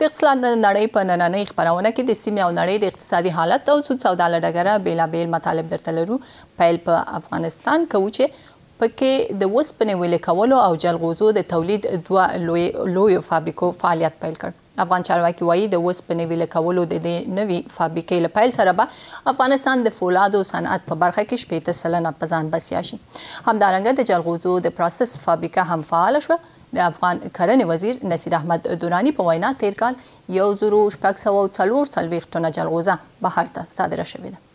د اقتصاد نړۍ په نننۍ خبرونه کې د سیمې او نړۍ د اقتصادي حالت او سود سودا لړګره بیلابیل مطالب درته لرو پیل په افغانستان کوو چې پکې د وسپنې ویلې کولو او جلغوزو د تولید دوه لوی لوی فابریکو فعالیت پیل کړ افغان چارواکي وايي، د اوسپنې ویلې کولو د دې نوي فابریکې له پیل سره به افغانستان د فولادو صنعت په برخه کې شپېته سلنه په ځان بسیا شي. همدارنګه د جلغوزو د پراسس فابریکه هم فعاله شوه. د افغان کرنې وزیر نصیر احمد دراني په وینا، تېر کال یو زرو شپږ سوه او څلور څلوېښت ټنه جلغوزه بهر ته صادره شوې ده.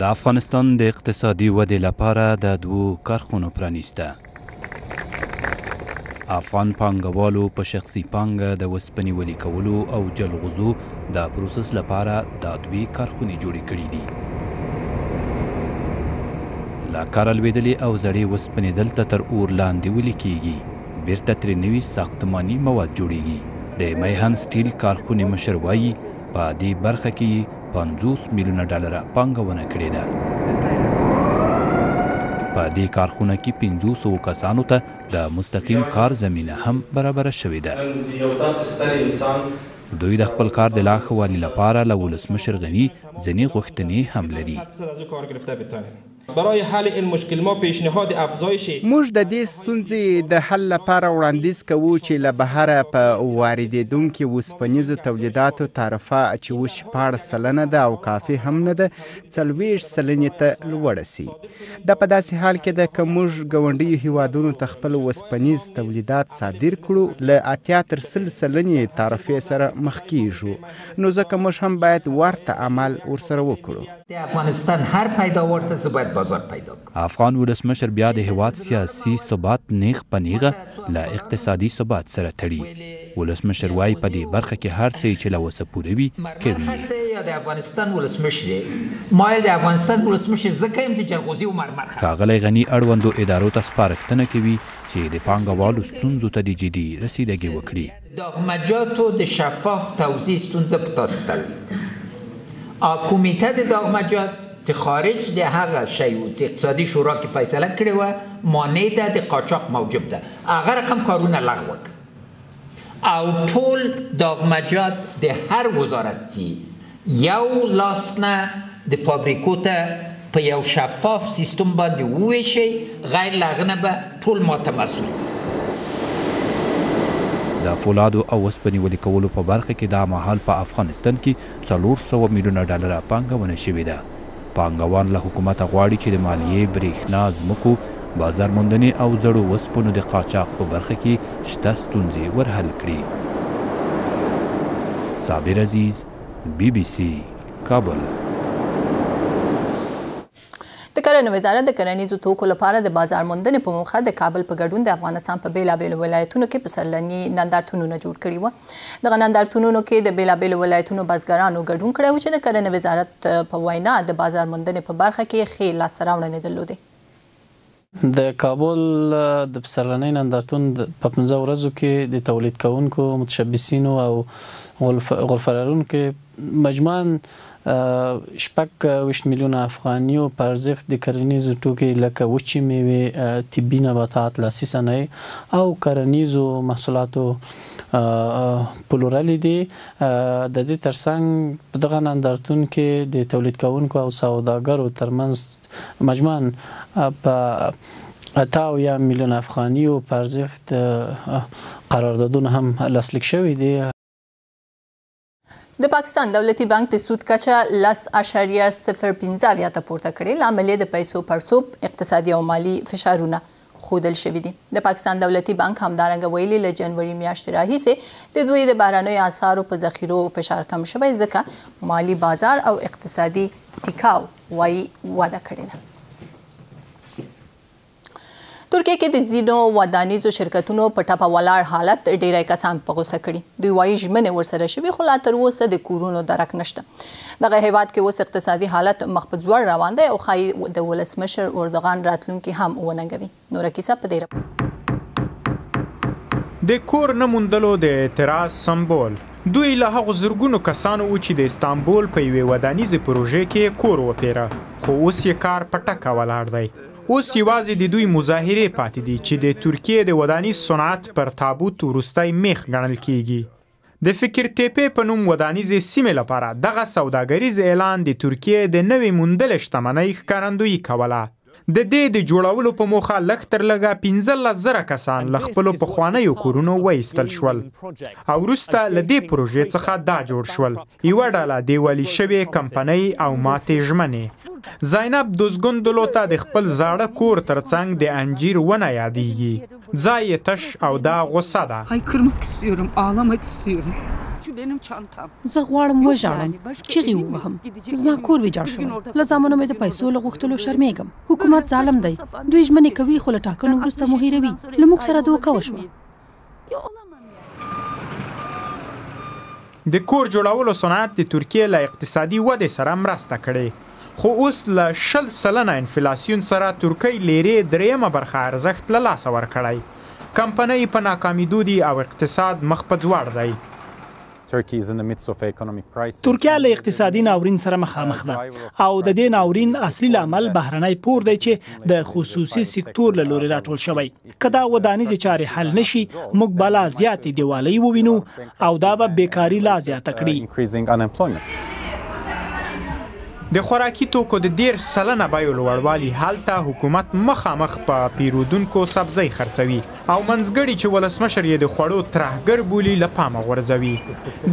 د افغانستان د اقتصادي ودې لپاره د دوو کارخونو پرانیسته افغان پانګوالو په شخصي پانګه د وسپنې ولي کولو او جلغوزو د پروسس لپاره دا دوې کارخونې جوړې کړې دي له کاره لوېدلې او زړې وسپنې دلته تر اور لاندې ولي کېږي بیرته ترې نوي ساختماني مواد جوړېږي. د میهن سټیل کارخونې مشر وايي، په دې برخه کې یې پنځوس میلیونه ډالره پانګونه کړې ده. په دې کارخونه کې پنځو سوو کسانو ته د مستقیم کار زمینه هم برابره شوې ده. دوی د خپل کار د لا ښه والي لپاره له ولسمشر غني ځینې غوښتنې هم لري. برای حل این مشکل ما پیشنهاد افزایش. موږ د دې ستونزې د حل لپاره وړاندیز کوو چې له بهره په واردېدونکي اوسپنیزو تولیداتو تعرفه چې اوس شپاړس سلنه ده او کافي هم نه ده، څلوېښت سلنې ته لوړه شي. دا په داسې حال کې ده که موږ ګاونډیو هېوادونو ته خپل اوسپنیز تولیدات صادر کړو، له اتیا تر سل سلنې تعرفې سره مخ کېږو، نو ځکه موږ هم باید ورته عمل ورسره وکړو. د افغانستان هر پیداوار ته زه باید بازار پیدا کړم. افغان ولسمشر بیا د هېواد سیاسي ثبات نېغ په نېغه له اقتصادي ثبات سره تړي. ولسمشر وايي په دې برخه کې هر څه یې چې له وسه پوره وي، کوي یې. ښاغلی غني اړوندو ادارو ته سپارښتنه کوي چې د پانګه والو ستونزو ته دې جدي رسیدګي وکړي. د داغمجاتو د شفاف توزیع ستونزه په تاسو تړلید آ کمیته د داغمجات چې خارج د هغه شی و چې اقتصادي شورا کې فیصله کړې وه مانع ده د قاچاق موجب ده هغه رقم کارونه لغوه کړ او ټول داغمجات د هر وزارت چې یو لاس نه د فابریکو ته په یو شفاف سیستم باندې وویشئ غیر له هغه نه به ټول ما ته مسول وي. د فولادو او اوسپنې ولي کولو په برخه کې دا مهال په افغانستان کې څلور سوه میلیونه ډالره پانګونه شوې ده. پانګوال له حکومته غواړي چې د مالیې، برېښنا، ځمکو، بازارموندنې او زړو وسپنو د قاچاق په برخه کې شته ستونزې ورحل کړي. صابر عزیز، بي بي سي، کابل. د کرنې وزارت د کرنیزو توکو لپاره د بازار موندنې په موخه د کابل په ګډون د افغانستان په بېلابېلو ولایتونو کې پسرلني نندارتونونه جوړ کړي وو. دغه نندارتونونو کې د بېلابېلو ولایتونو بزګرانو ګډون کړی و چې د کرنې وزارت په وینا د بازار موندنې په برخه کې یې ښې لاسته راوړنې درلودې. د کابل د پسرلنۍ نندارتون په پنځه ورځو کې د تولید کوونکو، متشبثینو او غول فرارونکو مجموعاً شپږ ویشت میلیونه افغانیو په ارزښت د کرنیزو توکیو لکه وچې مېوې، طبي نباتات، لاسي صنایع او کرنیزو محصولاتو پلورلي دي. د دې ترڅنګ په دغه نندارتون کې د تولید کوونکو او سوداګرو ترمنځ مجموعاً په اته اویا میلیونه افغانیو په ارزښت قراردادونه هم لاسلیک شوي دي. د پاکستان دولتي بانک د سود کچه لس اشاریه صفر پنځه اویا ته پورته کړې لامل یې د پیسو پړسوب اقتصادي او مالي فشارونه ښودل شوي دي د پاکستان دولتي بانک همدارنګه ویلي له جنوري میاشتې راهیسې د دوی د بهرنیو اسعارو په ذخیرو فشار کم شوی ځکه مالي بازار او اقتصادي ټیکاو وایي وده کړې ده ترکیه کې د ځینو ودانیزو شرکتونو په ټپه ولاړ حالت ډیری کسان په غوسه کړي دوی وایي ژمنې ورسره شوي خو لا تر اوسه د کورونو درک نشته دغه هیواد کې اوس اقتصادي حالت مخ په ځوړ روان دی او ښایي د ولسمشر اردوغان راتلونکي هم وننګوي نوره کیسه په دې د کور نه موندلو د اعتراض سمبول دوی له هغو زرګونو کسانو و چې د استانبول په یوې ودانیزې پروژې کې کور وپیره خو اوس یې کار په ټکه ولاړ دی اوس یوازې د دوی مظاهرې پاتې دي چې د ترکیې د ودانیز صنعت پر تابوت وروستی میخ ګڼل کېږي. د فکر تېپې په نوم ودانیزې سیمې لپاره دغه سوداګریز اعلان د ترکیې د نوې موندلې شتمنۍ ښکارندویي کوله. د دې د جوړولو په موخه لږ تر لږه پنځلس زره کسان له خپلو پخوانیو کورونو وایستل شول او وروسته له دې پروژې څخه دا جوړ شول. یوه ډله دیوالي شوې کمپنۍ او ماتې ژمنې زینب دوزګوندلو ته د خپل زاړه کور ترڅنګ د انجیر ونه یادیږي ځای یې تش او دا غوسه ده زه غواړم وژاړم چیغې ووهم زما کور ویجاړ شوی له ځامنو مې د پیسو له غوښتلو شرمېږم حکومت ظالم دی دوی ژمنې کوي خو له ټاکنو وروسته مو هیروي له موږ سره دوکه وشوه د کور جوړولو صنعت د ترکیې له اقتصادي ودې سره مرسته کړې، خو اوس له شل سلنه انفلاسیون سره ترکۍ لیرې درېیمه برخه ارزښت له لاسه ورکړی، کمپنۍ په ناکامېدو دي او اقتصاد مخ په ځوړ دی. ترکیه له اقتصادي ناورین سره مخامخ ده او د دې ناورین اصلي لامل بهرنی پور دی چې د خصوصي سکتور له لورې راټول شوی. که دا ودانیزې چارې حل نه شي، موږ به لا زیاتې دیوالۍ ووینو او دا به بېکاري لا زیاته کړي. د خوراکي توکو د دېرش سلنه بیو لوړوالي، هلته حکومت مخامخ په پېرودونکو سبزۍ خرڅوي او منځګړي چې ولسمشر یې د خوړو ترهګر بولي، له پامه غورځوي.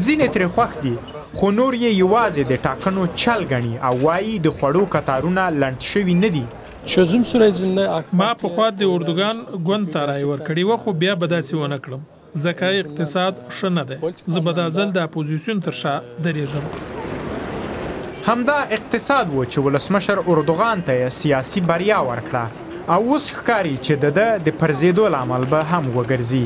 ځینې ترې خوښ دي، خو نور یې یوازې د ټاکنو چل ګڼي او وايي د خوړو کتارونه لنډ شوي نه دي، ما پخوا د اردوګان ګوند ته رای ورکړي وه خو بیا به داسي ونه کړم ځکه اقتصاد ښه نه دی زه به دا ځل د اپوزیسیون تر شا دریږم. همدا اقتصاد و چې ولسمشر اردوغان ته یې سیاسي بریا ورکړه او اوس ښکاري چې د ده د پرزیدو لامل به هم وګرځي.